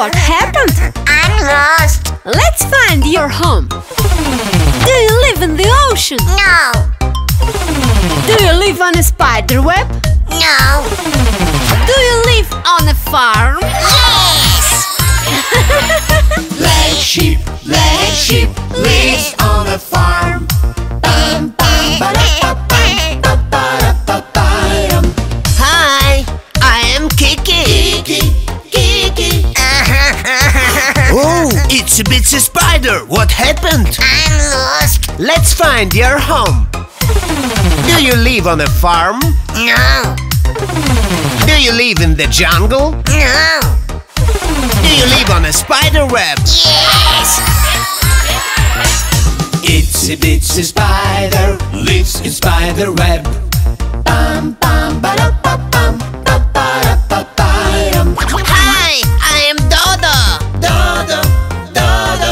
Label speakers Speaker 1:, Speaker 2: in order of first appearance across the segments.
Speaker 1: What happened?
Speaker 2: I'm lost.
Speaker 1: Let's find your home. Do you live in the ocean?
Speaker 2: No,
Speaker 1: Do you live on a spider web?
Speaker 2: no.
Speaker 1: Do you live on a farm?
Speaker 2: Yes.
Speaker 3: Black sheep, black sheep lives on a farm. Bum, bum, ba-da-ba-bum, ba-ba-da-ba-ba-dum.
Speaker 2: Hi, I am Kiki.
Speaker 3: Kiki, Kiki.
Speaker 4: Oh, itsy bitsy spider. What happened?
Speaker 2: I'm lost.
Speaker 4: Let's find your home. Do you live on a farm?
Speaker 2: No,
Speaker 4: Do you live in the jungle?
Speaker 2: no.
Speaker 4: Do you live on a spider web?
Speaker 2: Yes.
Speaker 3: Itsy bitsy spider lives in spider web. Bum, bum, ba-da-ba-bum, ba-ba-da-ba-ba-dum.
Speaker 2: Hi, I am Dodo.
Speaker 3: Dodo, Dodo.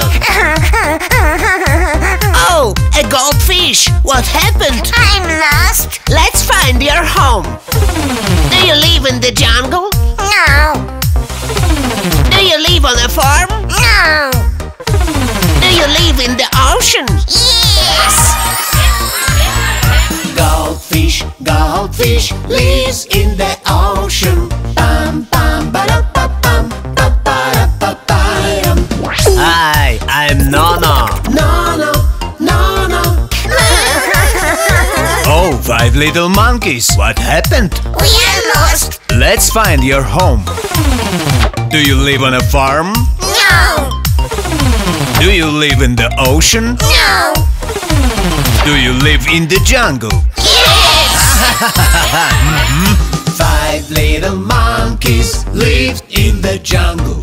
Speaker 4: Oh, a goldfish. What happened?
Speaker 2: I'm lost.
Speaker 4: Let's find your home. Do you live in the jungle?
Speaker 2: No,
Speaker 4: Do you live on a farm?
Speaker 2: no.
Speaker 4: Do you live in the ocean?
Speaker 2: Yes.
Speaker 3: Goldfish, goldfish lives in the ocean. Bum, bum, ba-da-ba-bum, ba-ba-da-ba-ba-dum.
Speaker 4: Hi, I'm Nono. Five little monkeys. What happened?
Speaker 2: We are lost.
Speaker 4: Let's find your home. Do you live on a farm?
Speaker 2: No,
Speaker 4: Do you live in the ocean?
Speaker 2: no.
Speaker 4: Do you live in the jungle?
Speaker 2: Yes. Mm-hmm.
Speaker 3: Five little monkeys lived in the jungle.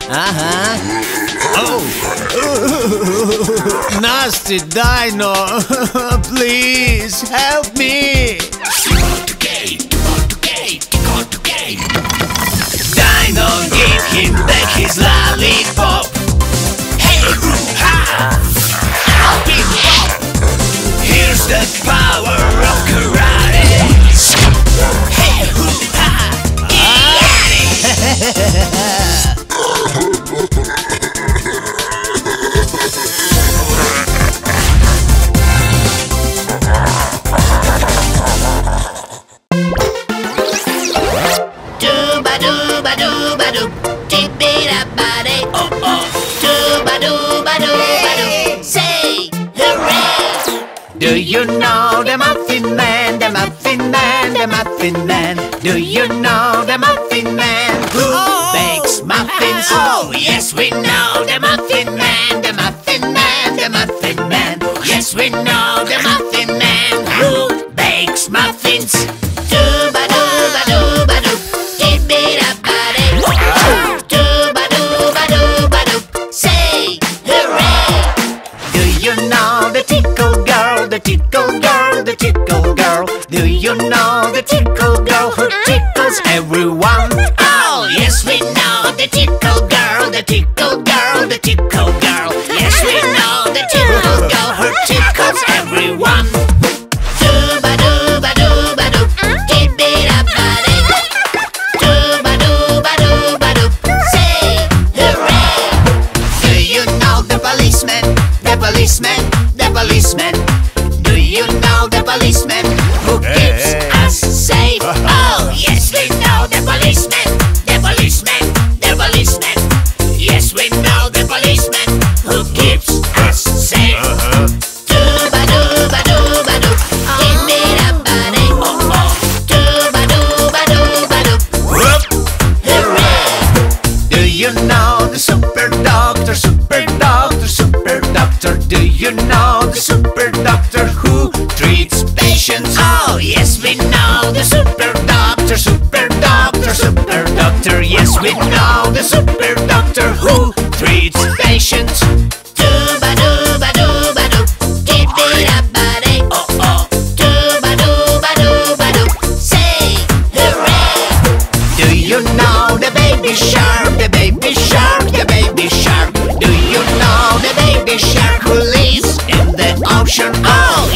Speaker 4: Uh huh. Oh. Nasty Dino, please help me.
Speaker 3: Dino gave him back his lollipop. You know the Muffin Man, the Muffin Man, the Muffin Man? Do you know the Muffin Man who oh. bakes muffins? Oh. oh, yes, we know the Muffin Man, the Muffin Man, the Muffin Man. Yes, we know the Muffin Man who bakes muffins. Do you know the tickle girl who tickles everyone? Oh, yes, we know the tickle girl, the tickle girl, the tickle girl. The policeman who keeps us safe.
Speaker 2: Dooba dooba dooba doo, dip it up body. Dooba dooba dooba doo, hooray.
Speaker 3: Do you know the super doctor, super doctor, super doctor? Do you know the super doctor who treats patients? Oh, yes, we know the super doctor, super doctor, super doctor. Yes, we know the super doctor who treats patients.
Speaker 2: Dooba dooba dooba doo, dip it up body.
Speaker 3: Oh, oh.
Speaker 2: Dooba dooba dooba doo, say hooray.
Speaker 3: Do you know the baby shark, the baby shark, the baby shark? Do you know the baby shark who lives in the ocean? Oh,